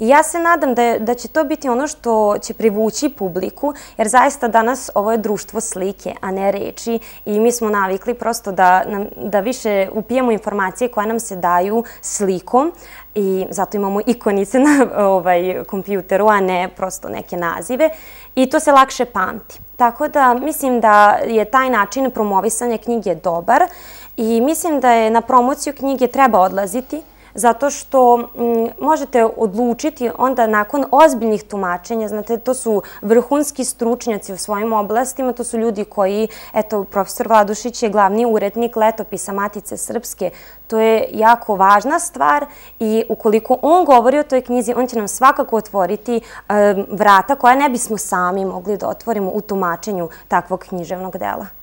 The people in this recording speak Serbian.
I ja se nadam da, je, da će to biti ono što će privući publiku, jer zaista danas ovo je društvo slike, a ne reči. I mi smo navikli prosto da, nam, da više upijemo informacije koje nam se daju slikom. I zato imamo ikonice na ovaj, kompjuteru, a ne prosto neke nazive. I to se lakše pamti. Tako da mislim da je taj način promovisanja knjige dobar i mislim da je na promociju knjige treba odlaziti zato što mm, možete odlučiti onda nakon ozbiljnih tumačenja, znate, to su vrhunski stručnjaci u svojim oblastima, to su ljudi koji, eto, profesor Vladušić je glavni urednik letopisa Matice Srpske, to je jako važna stvar i ukoliko on govori o toj knjizi, on će nam svakako otvoriti vrata koja ne bismo sami mogli da otvorimo u tumačenju takvog književnog dela.